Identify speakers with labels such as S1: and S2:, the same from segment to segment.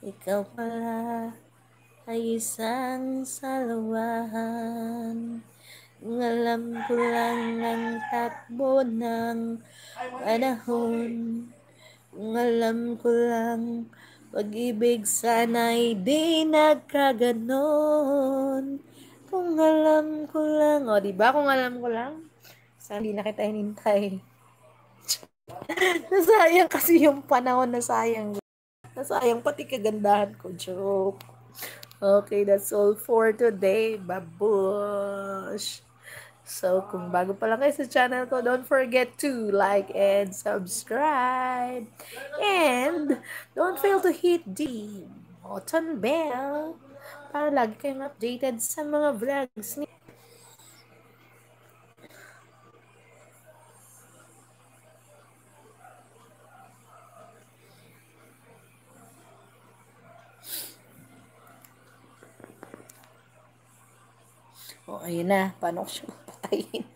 S1: Ikaw pala ay isang salawahan alam ko lang ang takbo ng panahon. Alam ko lang pag-ibig sana'y di nagkaganon. Kung alam ko lang, o diba kung alam ko lang Saan di na kita hinintay. Nasayang kasi yung panahon na sayang Nasayang pati kagandahan ko. Joke. Okay, that's all for today. Babush! So, kung bago pa lang kayo sa channel ko, don't forget to like and subscribe. And, don't fail to hit the button bell para lagi kayong updated sa mga vlogs ni Oh, ayun na. Paano ko siya patayin?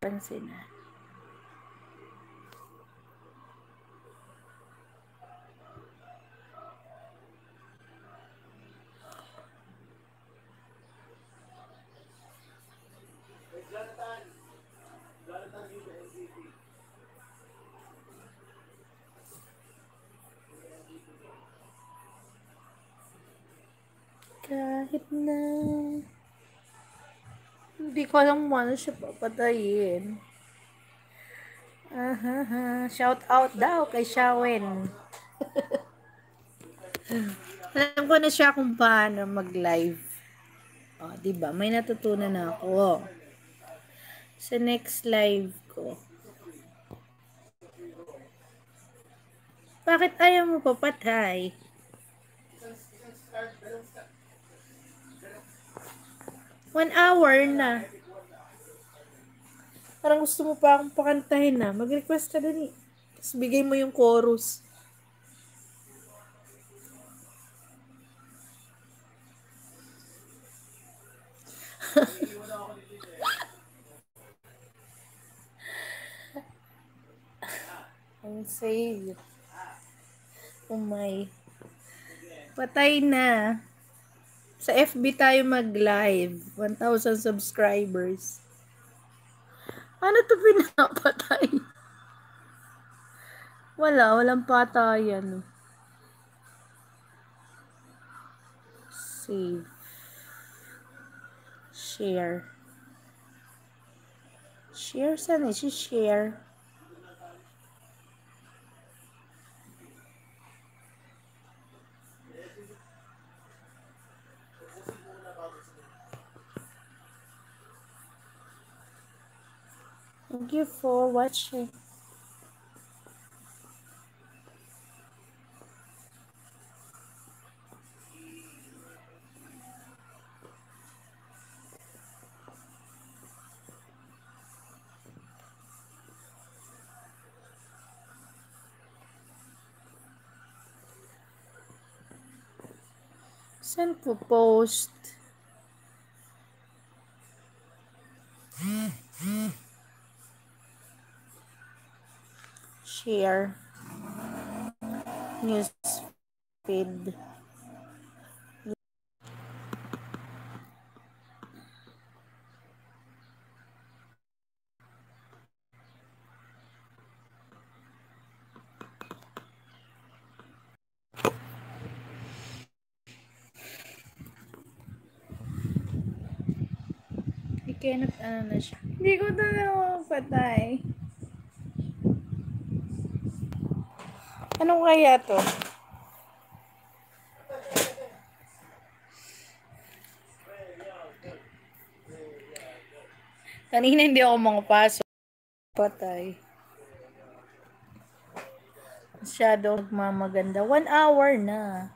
S1: Pansin na. Kahit na hindi ko alam mo ano siya papatayin. Aha, shout out daw kay Shawen. alam ko na siya kung paano mag-live. O, oh, diba? May natutunan ako. Sa next live ko. Bakit ayaw mo papatay? Hour na. Parang gusto mo pa akong pakantahin na. Mag-request ka din eh. Tapos bigay mo yung chorus. Ang save. Oh my. Patay na. Sa FB tayo mag-live. 1,000 subscribers. Ano to pinapatay? Wala, walang patayan. Save. Share. Share saan eh? Share. Thank you for watching. Send po post. Share news feed Ikenot ano na siya. Hindi ko na patay. Anong kaya to? Kanina hindi ako mga paso. Patay. Masyado magmamaganda. One hour na.